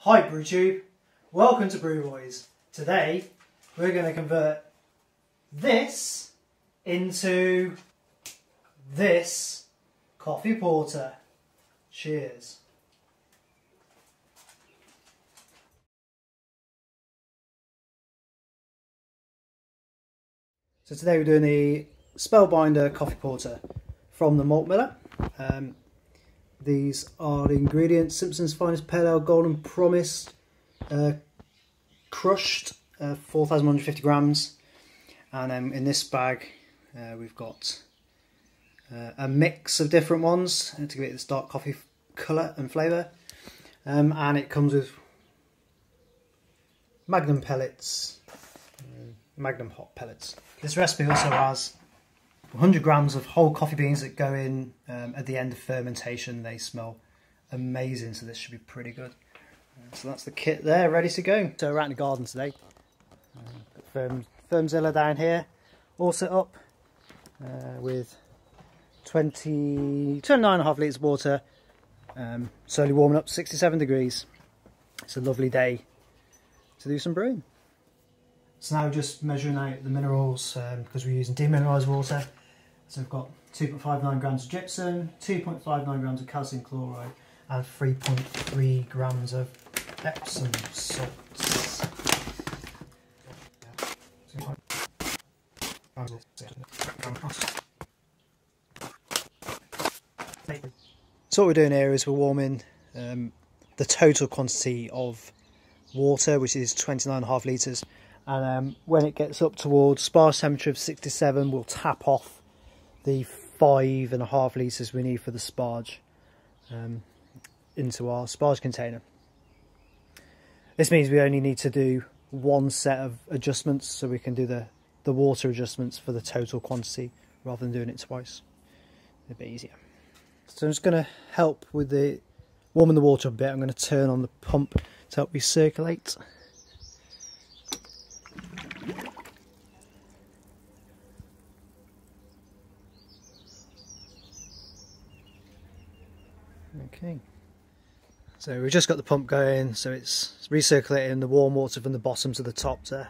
Hi BrewTube, welcome to Brew Boys. Today we're going to convert this into this coffee porter. Cheers. So today we're doing the Spellbinder coffee porter from the Malt Miller. Um, these are the ingredients. Simpson's Finest Pale Ale Golden Promise uh, crushed, uh, 4,150 grams. And then in this bag uh, we've got uh, a mix of different ones to give it this dark coffee colour and flavour. Um, and it comes with Magnum pellets, uh, Magnum hot pellets. This recipe also has 100 grams of whole coffee beans that go in um, at the end of fermentation. They smell amazing, so this should be pretty good. Uh, so that's the kit there, ready to go. So we're out in the garden today. Firm, Fermzilla down here, all set up uh, with 20, 29 and a half litres of water, um, slowly warming up 67 degrees. It's a lovely day to do some brewing. So now just measuring out the minerals um, because we're using demineralised water. So we've got 2.59 grams of gypsum, 2.59 grams of calcium chloride and 3.3 grams of Epsom salts. So what we're doing here is we're warming um, the total quantity of water, which is 29.5 litres, and um, when it gets up towards sparge temperature of 67 we'll tap off the five and a half litres we need for the sparge um, into our sparge container. This means we only need to do one set of adjustments so we can do the, the water adjustments for the total quantity rather than doing it twice. A bit easier. So I'm just going to help with the warming the water a bit. I'm going to turn on the pump to help recirculate. Okay. So we've just got the pump going, so it's recirculating the warm water from the bottom to the top to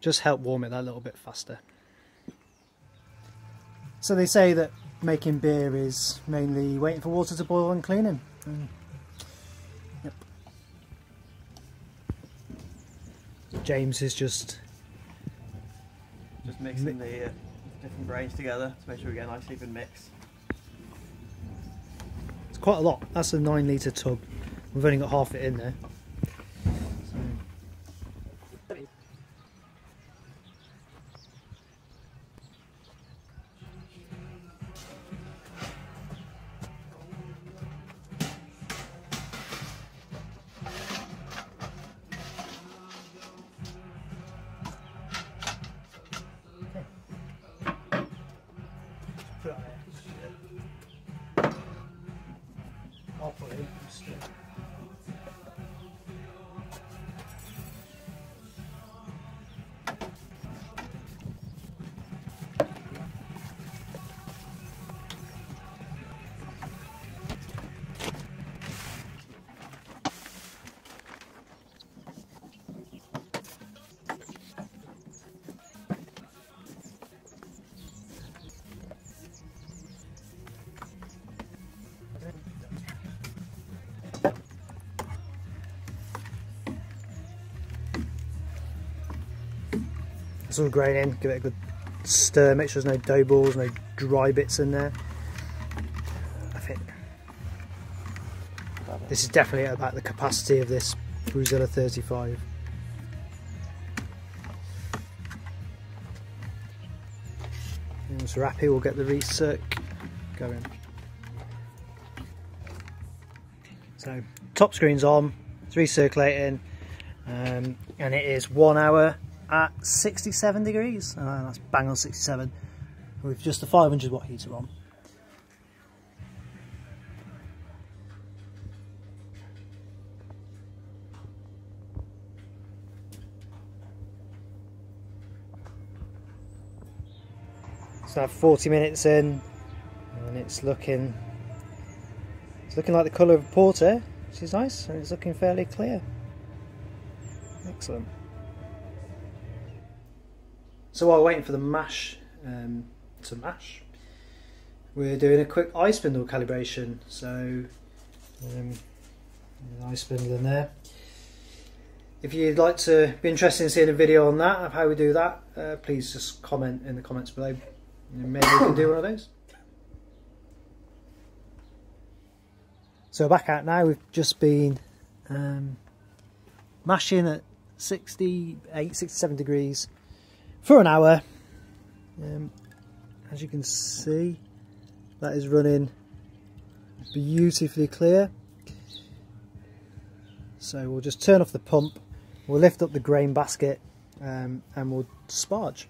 just help warm it that little bit faster. So they say that making beer is mainly waiting for water to boil and cleaning. Mm. Yep. James is just just mixing the uh, different grains together to make sure we get a nice even mix. Quite a lot. That's a nine litre tub. We've only got half it in there. All grain in, give it a good stir, make sure there's no dough balls, no dry bits in there. I think this is definitely about the capacity of this Brewzilla 35. Once we're happy, we'll get the recirc going. So, top screen's on, it's recirculating, um, and it is one hour at 67 degrees. Uh, that's bang on 67 with just a 500 watt heater on. So 40 minutes in and it's looking it's looking like the colour of porter which is nice, and it's looking fairly clear. Excellent. So while waiting for the mash um, to mash, we're doing a quick iSpindel calibration. So, um, iSpindel in there. If you'd like to be interested in seeing a video on that of how we do that, uh, please just comment in the comments below. Maybe we can do one of those. So back out now, we've just been um, mashing at 68, 67 degrees for an hour. Um, as you can see, that is running beautifully clear. So we'll just turn off the pump, we'll lift up the grain basket um, and we'll sparge.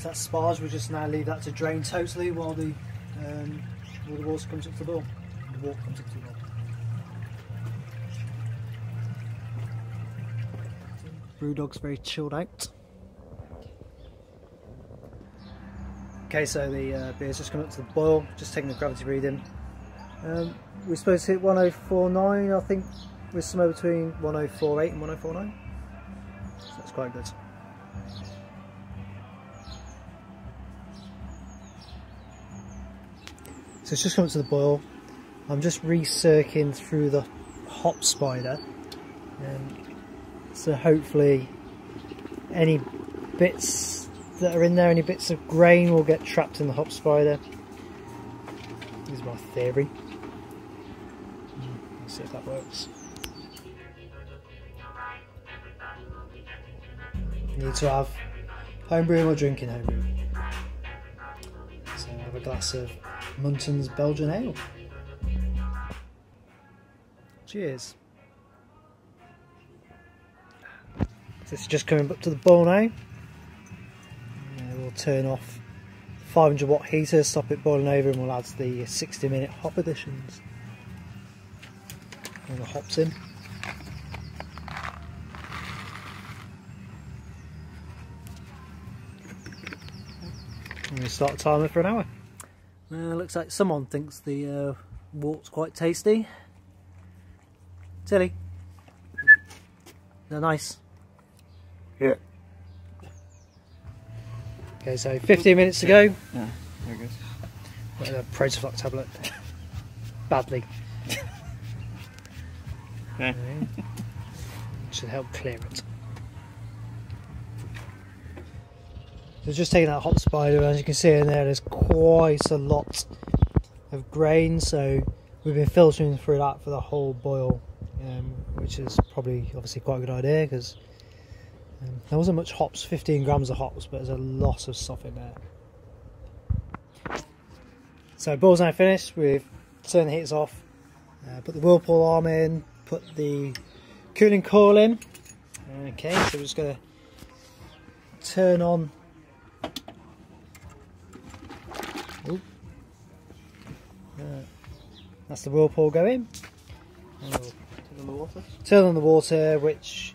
So that's sparge, we'll just now leave that to drain totally while the um, while the water comes up to the boil. The water comes up to the boil. Brewdog's very chilled out. Okay, so the uh, beer's just come up to the boil, just taking the gravity reading. Um, we're supposed to hit 1049, I think we're somewhere between 1048 and 1049. So that's quite good. So it's just come to the boil. I'm just recircling through the hop spider. Um, so hopefully any bits that are in there, any bits of grain will get trapped in the hop spider. This is my theory. Let's see if that works. Need to have homebrew or drinking homebrew. So have a glass of Muntons Belgian Ale. Cheers. This is just coming up to the boil now. we'll turn off 500 watt heater, stop it boiling over, and we'll add the 60 minute hop additions. And the hops in. And we start the timer for an hour. Uh, looks like someone thinks the uh, wort's quite tasty. Tilly. They're nice. Yeah. Okay, so 15 minutes to go. Yeah, very good. With a Protafloc tablet. Badly. Yeah. Should help clear it. So just taking that hop spider, as you can see in there, there's quite a lot of grain. So we've been filtering through that for the whole boil, um, which is probably obviously quite a good idea because um, there wasn't much hops, 15 grams of hops, but there's a lot of stuff in there. So boil's now finished. We've turned the heaters off, uh, put the whirlpool arm in, put the cooling coil in. Okay, so we're just to turn on That's the whirlpool going. We'll turn on the water. Turn on the water, which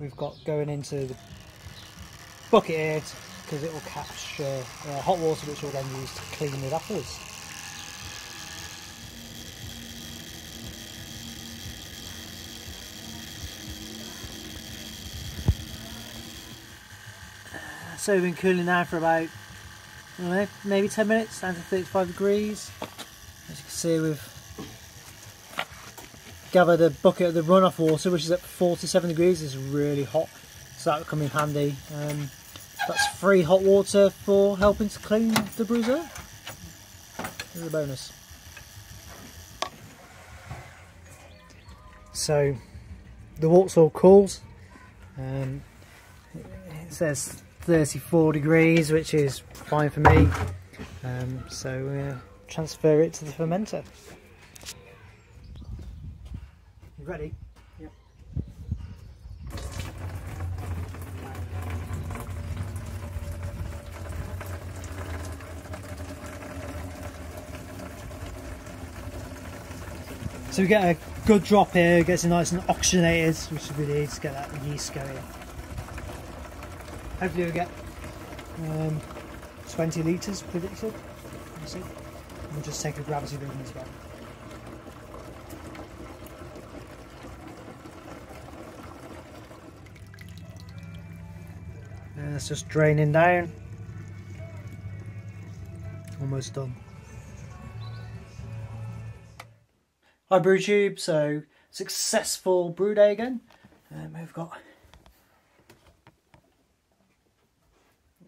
we've got going into the bucket here because it will catch uh, uh, hot water, which we'll then use to clean it afterwards. So we've been cooling now for about, know, maybe 10 minutes, down to 35 degrees. As you can see, we've gathered a bucket of the runoff water, which is at 47 degrees. It's really hot, so that will come in handy. Um, that's free hot water for helping to clean the bruiser. There's a bonus. So the Vauxhall cools. Um, it says 34 degrees, which is fine for me. Um, so to transfer it to the fermenter. You ready? Yep. So we get a good drop here, it gets it nice and oxygenated, which we need to get that yeast going. Hopefully we get um, 20 litres predicted. We'll just take a gravity reading as well. And it's just draining down. Almost done. Hi Brew Tube, so successful brew day again. Um, we've got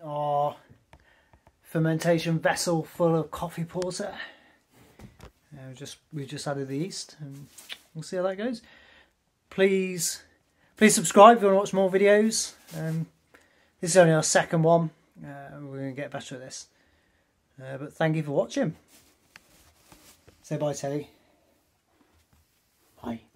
our fermentation vessel full of coffee porter. Uh, we just we just added the yeast, and we'll see how that goes. Please, please subscribe if you want to watch more videos. Um, this is only our second one. Uh, we're going to get better at this. Uh, but thank you for watching. Say bye, Teddy. Bye.